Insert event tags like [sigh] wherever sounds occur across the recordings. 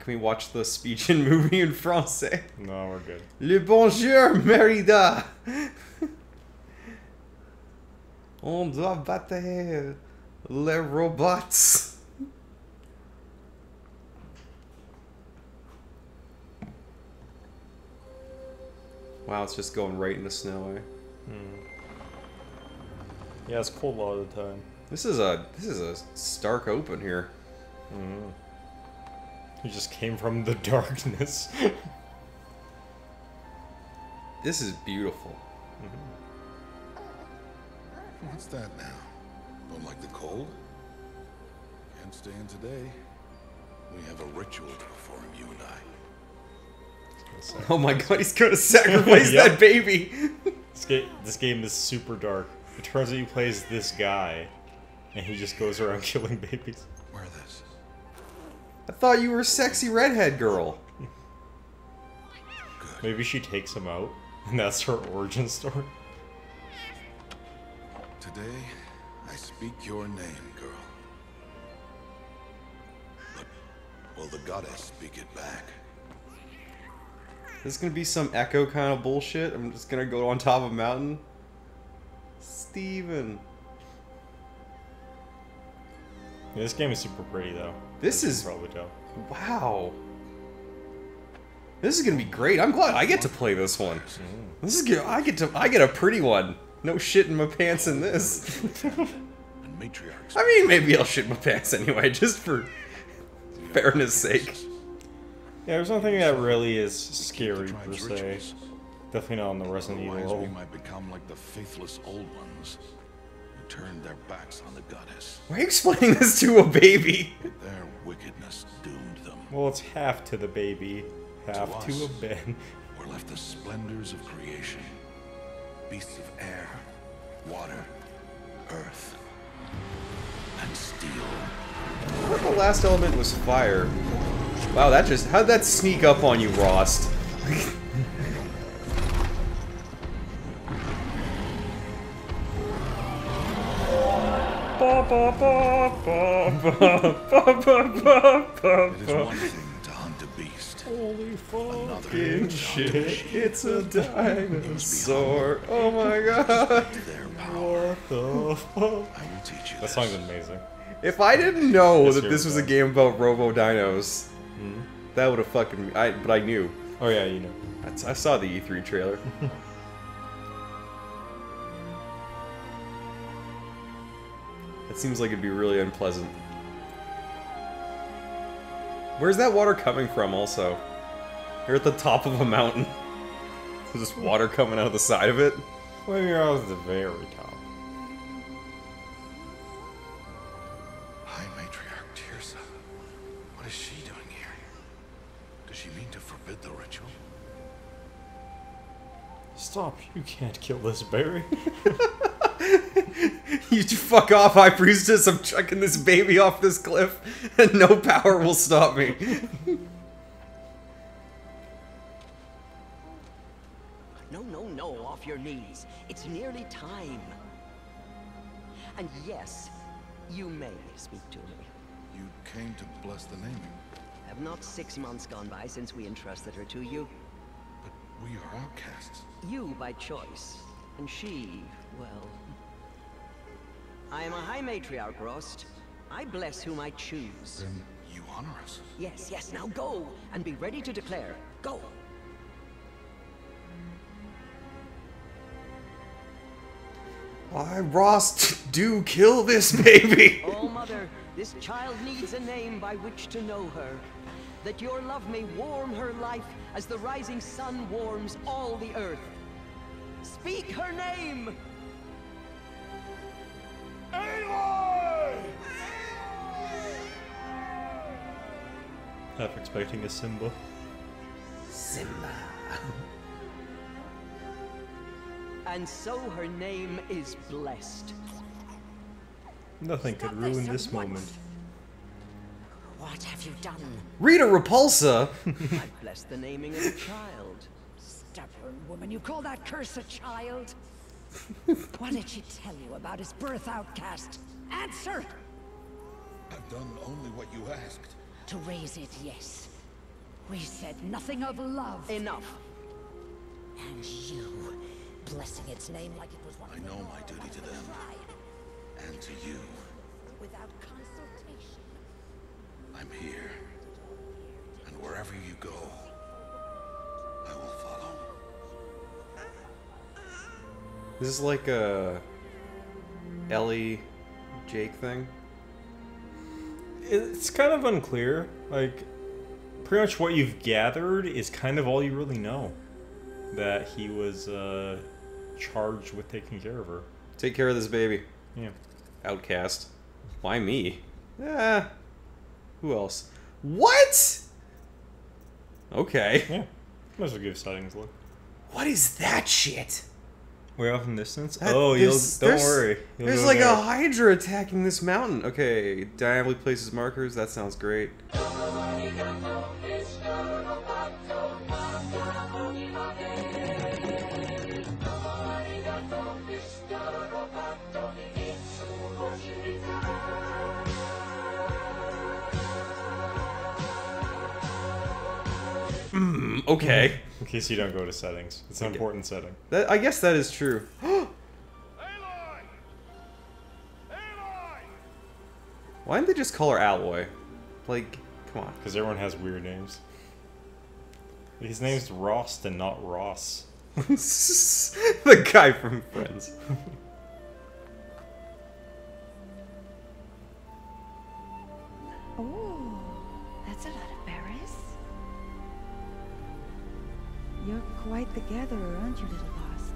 Can we watch the speech and [laughs] movie in français? No, we're good. Le bonjour, Merida. On doit battre les robots. Wow, it's just going right into snow. Eh? Yeah, it's cold a lot of the time. This is a this is a stark open here. He just came from the [laughs] darkness. This is beautiful. Mm-hmm. What's that now? Don't like the cold? Can't stay in today. We have a ritual to perform, you and I. Oh my god, he's gonna sacrifice [laughs] Yep. that baby. this, game, this game is super dark. It turns out he plays this guy, and he just goes around [laughs] killing babies. Wear this. I thought you were a sexy redhead girl. Maybe she takes him out, and that's her origin story. Today, I speak your name, girl. But will the goddess speak it back? This is gonna be some echo kind of bullshit. I'm just gonna go on top of a mountain. Steven. Yeah, this game is super pretty, though. This is- you probably tell. Wow. This is gonna be great. I'm glad I get to play this one. Mm. This is good. I get to. I get a pretty one. No shit in my pants in this. Matriarchs. I mean, maybe I'll shit my pants anyway, [laughs] just for fairness sake. Yeah, there's nothing that really is scary per se. Definitely not on the Resident Evil Otherwise, we might become like the faithless old ones who turned their backs on the goddess. Why are you explaining this to a baby? Their wickedness doomed them. Well, it's half to the baby, half To to, a us. Ben. Were left the splendors of creation. Beasts of air, water, earth, and steel. I thought the last element was fire. Wow, that just how'd that sneak up on you, Rost? [laughs] It is one thing to hunt a beast. Holy Another fucking to shit. It's a dinosaur. Oh my god. Their power. What the fuck? I will teach you That this. song's amazing. If I didn't know Yes, that this was a game about Robo Dinos, hmm? that would have fucking. I but I knew. Oh yeah, you know. I, I saw the E3 trailer. [laughs] That seems like it'd be really unpleasant. Where's that water coming from, also? You're at the top of a mountain. [laughs] There's just water coming out of the side of it. Well, you're at the very top. High Matriarch Teersa. What is she doing here? Does she mean to forbid the ritual? Stop! You can't kill this berry. [laughs] [laughs] [laughs] You fuck off, High Priestess. I'm chucking this baby off this cliff, [laughs] and no power will stop me. [laughs] No, no, no, off your knees. It's nearly time. And yes, you may speak to me. You came to bless the naming, Have not six months gone by since we entrusted her to you? but we are outcasts. You by choice, and she, well... I am a High Matriarch, Rost. I bless whom I choose. Then you honor us. Yes, yes, now go, and be ready to declare. Go! I, Rost, do kill this baby. [laughs] Oh, Mother, this child needs a name by which to know her. That your love may warm her life as the rising sun warms all the earth. Speak her name! Half expecting a symbol. Simba. [laughs] And so her name is blessed. Nothing could Stop this ruin at this moment. What have you done? Rita Repulsa. [laughs] [laughs] I bless the naming of a child. Stubborn woman, you call that curse a child? what did she tell you about his birth outcast? Answer! I've done only what you asked. To raise it, yes. We said nothing of love. Enough. And you, blessing its name like it was one I of the know my duty to them. tribe, And to you, Without consultation. I'm here. And wherever you go, I will follow. This is like a Ellie Jake thing. It's kind of unclear. Like, pretty much what you've gathered is kind of all you really know. That he was uh, charged with taking care of her. Take care of this baby. Yeah. Outcast. Why me? Eh. Who else? What? Okay. Yeah. Might as well give settings a look. What is that shit? Way off in distance? That- oh, you'll don't worry. You'll there's like there. a hydra attacking this mountain. Okay, diagonally places markers. That sounds great. [laughs] Okay. In case you don't go to settings, it's an Okay. important setting. That, I guess that is true. [gasps] Why didn't they just call her Alloy? Like, come on. Because everyone has weird names. His name's Rost and not Ross. [laughs] the guy from Friends. [laughs] You're quite the gatherer, aren't you, little Lost?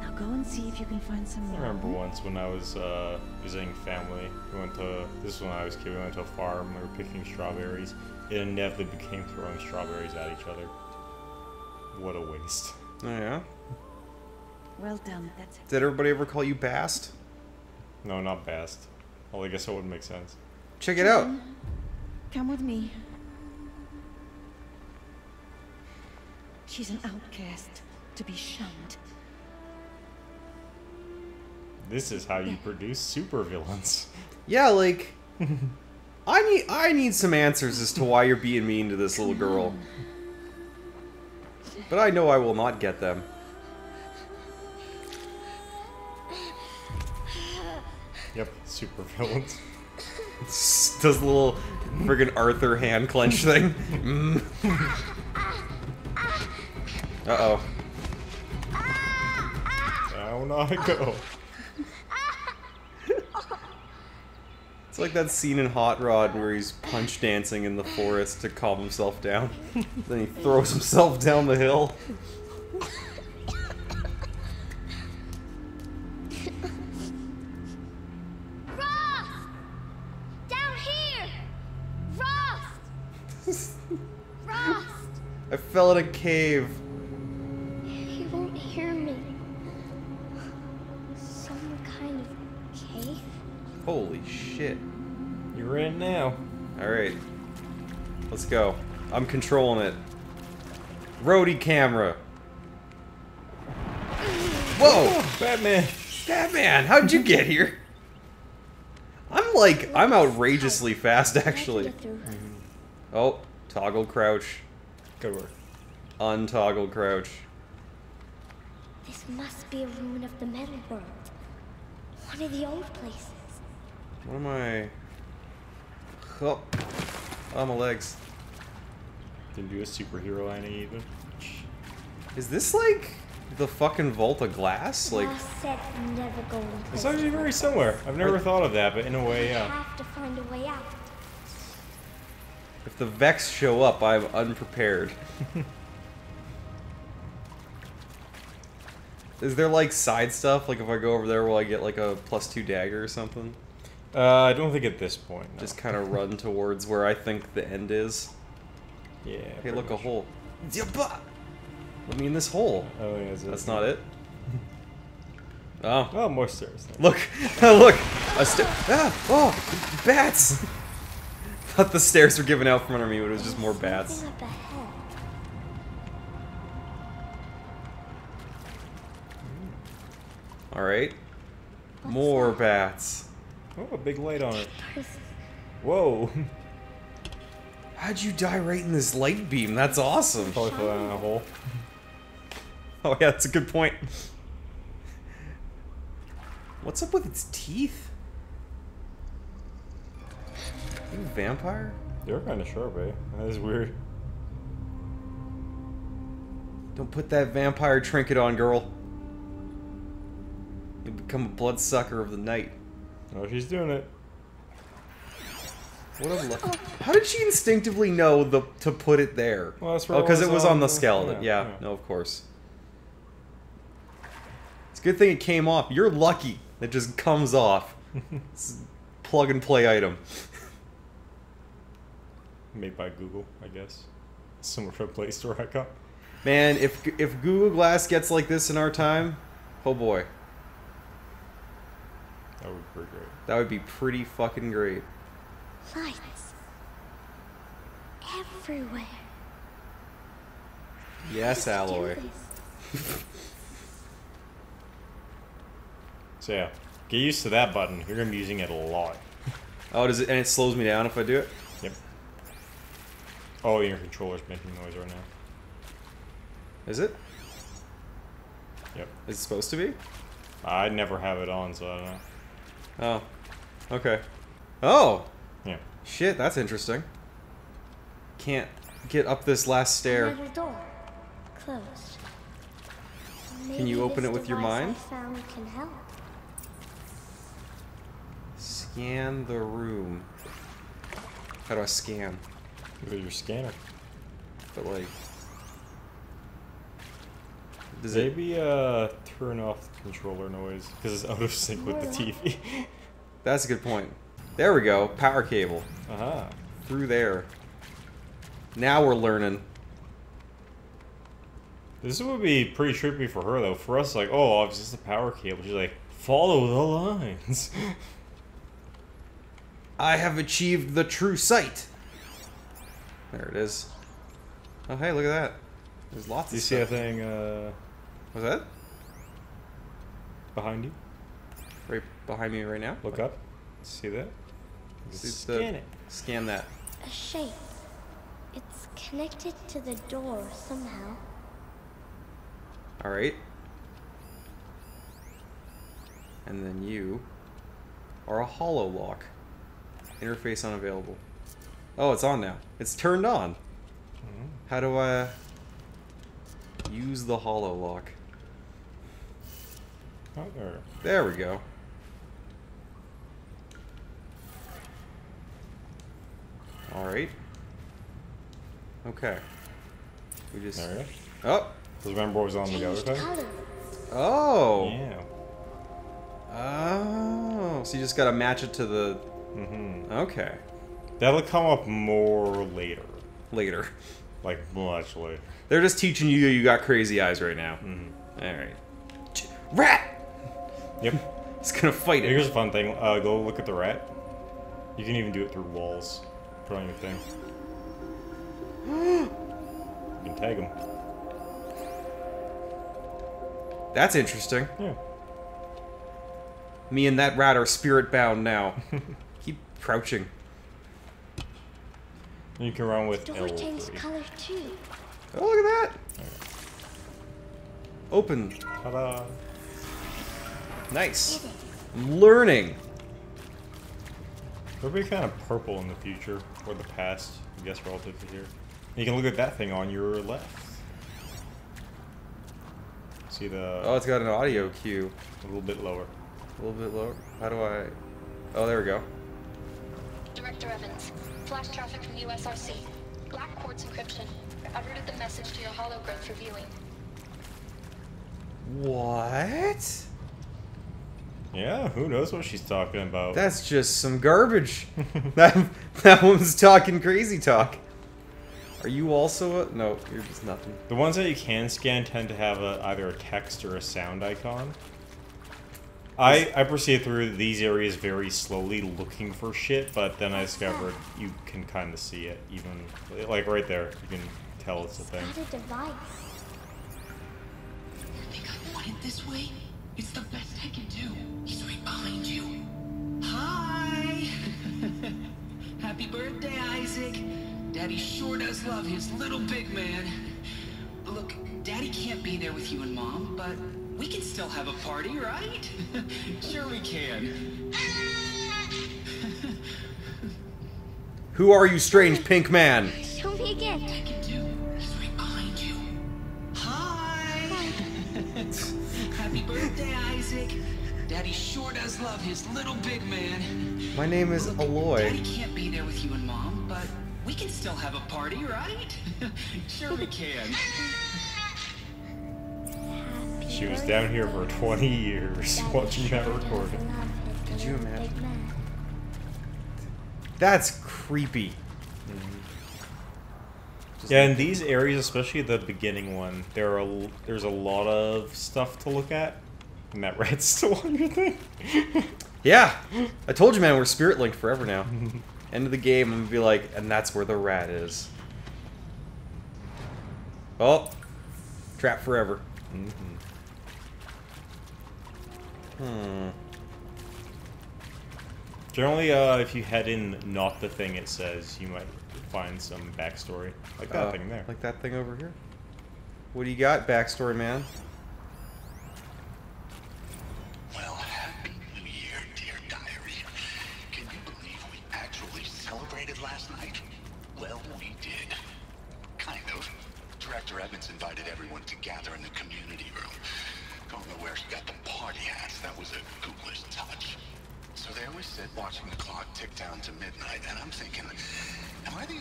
Now go and see if you can find some I remember once when I was uh, visiting family, we went to, this is when I was a kid, we went to a farm, we were picking strawberries. It inevitably became throwing strawberries at each other. What a waste. Oh yeah. Well done, that's it. Did everybody ever call you Bast? No, not Bast. Well, I guess that wouldn't make sense. Check it out. Come with me. She's an outcast, to be shunned. This is how you produce supervillains. [laughs] Yeah, like [laughs] I need I need some answers as to why you're being mean to this little girl. But I know I will not get them. Yep, supervillains. [laughs] Does the little friggin' Arthur hand clench thing. Mm. Uh oh. Down I go. It's like that scene in Hot Rod where he's punch dancing in the forest to calm himself down. then he throws himself down the hill. Rost! Down here! Rost! [laughs] Rost! I fell in a cave. Holy shit. You're in now. Alright. Let's go. I'm controlling it. Roadie camera. Whoa! Oh, Batman! Batman, how'd you get here? I'm like, I'm outrageously fast actually. Oh, toggle crouch. Good work. Untoggle crouch. This must be a ruin of the metal world. One of the old places. What am I? Oh, oh my legs. Didn't do a superhero any even. Is this like the fucking vault of glass? Like, Rost said never go in It's actually very similar. I've never Are- thought of that, but in a way, this. yeah. have to find a way out. if the Vex show up, I'm unprepared. [laughs] Is there like side stuff? Like if I go over there, will I get like a plus two dagger or something? Uh, I don't think at this point. No. Just kind of run [laughs] towards where I think the end is. yeah. Hey, pretty look, a hole. Yabba! Let me in this hole. Oh, yeah, that's, That's not it. [laughs] Oh, Oh, more stairs. look! [laughs] look! A sta- ah! Oh! Bats! Thought the stairs were giving out from under me, but it was just more bats. Something up ahead. Alright. More bats. Oh, a big light on it. Whoa. [laughs] How'd you die right in this light beam? That's awesome. Probably fell down in a hole. Oh yeah, that's a good point. What's up with its teeth? You a vampire? They're kind of sharp, eh? That is weird. Don't put that vampire trinket on, girl. You'll become a bloodsucker of the night. Oh, she's doing it. What a lo- How did she instinctively know the to put it there? Well, that's oh, where oh, because it was on the on- skeleton. yeah, Yeah, yeah. no, of course. It's a good thing it came off. You're lucky. It just comes off. [laughs] It's a plug and play item. Made by Google, I guess. Similar to a Play Store icon. Man, if if Google Glass gets like this in our time, oh boy, That would be pretty great. that would be pretty fucking great. Lights. Everywhere. Yes, Let's Alloy. So yeah, get used to that button. You're gonna be using it a lot. Oh, does it? And it slows me down if I do it. Yep. Oh, your controller's making noise right now. Is it? Yep. Is it supposed to be? I never have it on, so I don't know. Oh. Okay. Oh. Yeah. Shit, that's interesting. Can't get up this last stair. Another door. Closed. Can you open it with your mind? I can help. Scan the room. How do I scan? Look your scanner. But like, does it? Maybe uh turn off the controller noise because it's out of sync with the TV. [laughs] That's a good point. There we go. Power cable Aha. through there. Now we're learning. This would be pretty trippy for her though. For us, like, oh, it's just a power cable. She's like, follow the lines. [laughs] I have achieved the true sight. There it is. Oh hey, look at that. There's lots Do you of see that stuff. thing uh, Was that behind you? right behind me right now? Look up. See that? See Scan the- it. Scan that. A shape. It's connected to the door somehow. All right. And then you are a hollow lock. Interface unavailable. Oh, it's on now. It's turned on. Mm-hmm. How do I use the hollow lock? There. There we go. All right. Okay. We just. There you go. Oh. Because remember what was on the other Changed thing? color. Oh. Yeah. Oh. So you just gotta match it to the. Mm-hmm. Okay. That'll come up more later. Later. Like, much later. They're just teaching you you got crazy eyes right now. Mhm. All right. Rat. Yep. [laughs] It's gonna fight it. Here's a fun thing. Uh, go look at the rat. You can even do it through walls. Put on your thing. you can tag him. That's interesting. Yeah. Me and that rat are spirit bound now. [laughs] Keep crouching. You can run with Door changed L3. color too. Oh, look at that. Open. Ta-da! Nice. I'm learning. It'll be kind of purple in the future, or the past, I guess, relative to here. You can look at that thing on your left. See the Oh, it's got an audio cue. a little bit lower. A little bit lower. How do I? Oh, there we go. Director Evans, flash traffic from USRC. Black quartz encryption. I routed the message to your holograph for viewing. What? Yeah, who knows what she's talking about? That's just some garbage. [laughs] that that woman's talking crazy talk. Are you also a? No, you're just nothing. The ones that you can scan tend to have a, either a text or a sound icon. I, I proceed through these areas very slowly looking for shit, but then I discovered you can kind of see it, even, like right there, you can tell it's a thing. Not a device. think I want it this way? It's the best I can do. He's right behind you. Hi! [laughs] Happy birthday, Isaac. Daddy sure does love his little big man. Look, Daddy can't be there with you and Mom, but we can still have a party, right? [laughs] sure we can. Who are you, strange pink man? Show me again. Sure love his little big man. My name is Look, Aloy. Daddy can't be there with you and Mom, but we can still have a party, right? [laughs] sure we can. She was down here for 20 years watching that recording. Could you imagine? That's creepy. Yeah, in these areas, especially the beginning one, there are there's a lot of stuff to look at. And that rat's still on your thing. Yeah, I told you, man, we're spirit linked forever now. [laughs] End of the game, I'm gonna be like, and that's where the rat is. Oh, trap forever. Hmm. Generally, uh, if you head in not the thing it says, you might find some backstory. Like that Uh, thing there. Like that thing over here. What do you got, backstory, man?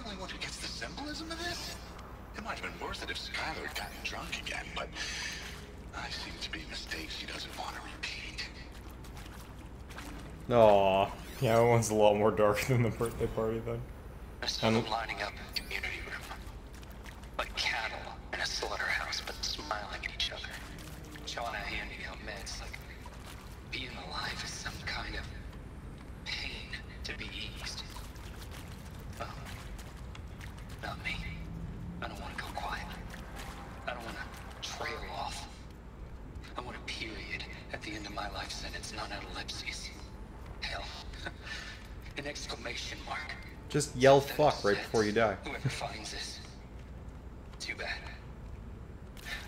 Only one who gets the symbolism of this? It might have been worth it if Skylar had gotten drunk again, but I seem to be mistakes she doesn't want to repeat. Aw. Yeah, that one's a lot more dark than the birthday party, though. And- lining Just yell fuck right before you die. Whoever finds this, too bad.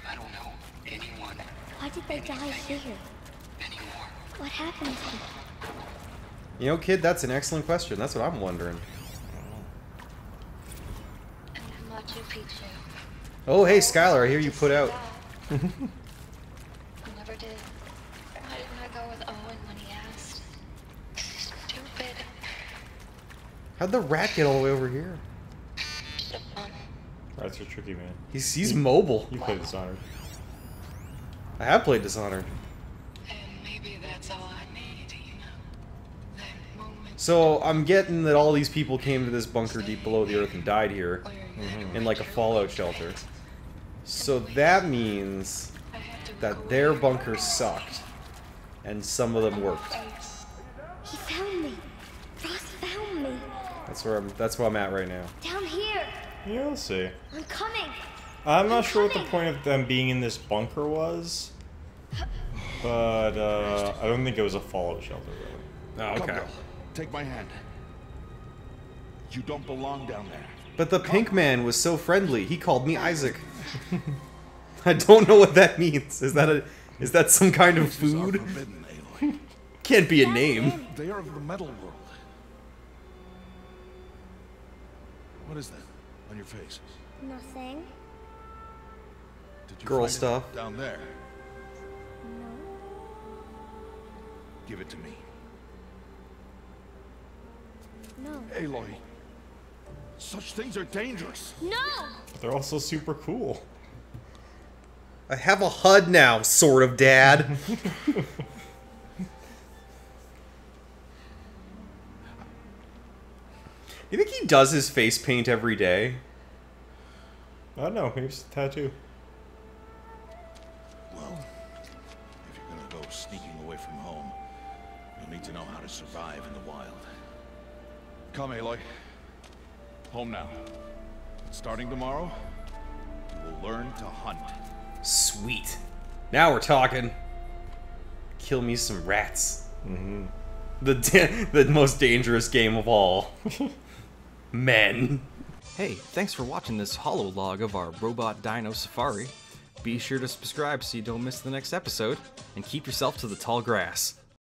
I don't know anyone Why did they die here? anymore. What happened to them? You know, kid, that's an excellent question. That's what I'm wondering. Oh, hey, Skylar, I hear you put out. [laughs] I never did. Why didn't I go with Owen when he asked? Stupid. How'd the rat get all the way over here? Rats are tricky, man. He's he's mobile. You play Dishonored. I have played Dishonored. And maybe that's all I need, you know? That moment So I'm getting that all these people came to this bunker deep below the earth and died here where you in like a fallout shelter. So that means I had to that their bunker sucked, and some of them worked. He found me. Ross found me. That's where I'm. That's where I'm at right now. Down here. Yeah, we'll see. I'm coming. I'm not sure what the point of them being in this bunker was, [gasps] but uh, I don't think it was a fallout shelter, really. Oh, Come, girl. Take my hand. You don't belong down there. But the pink man was so friendly. He called me Isaac. [laughs] I don't know what that means. Is that a? Is that some kind of food? forbidden, [laughs] Can't be a name. They are of the metal world. What is that on your face? Nothing. Did you Girl find it stuff. down there? No. Give it to me. No. Aloy. Such things are dangerous. No! But they're also super cool. I have a HUD now, sort of, Dad. [laughs] does his face paint every day? I don't know. Maybe it's a tattoo. Well, if you're gonna go sneaking away from home, you'll need to know how to survive in the wild. Come, Aloy. Home now. Starting tomorrow, you will learn to hunt. Sweet. Now we're talking. Kill me some rats. Mm-hmm. The [laughs] the most dangerous game of all. [laughs] Men. Hey, thanks for watching this hollow log of our robot dino safari. Be sure to subscribe so you don't miss the next episode, and keep yourself to the tall grass.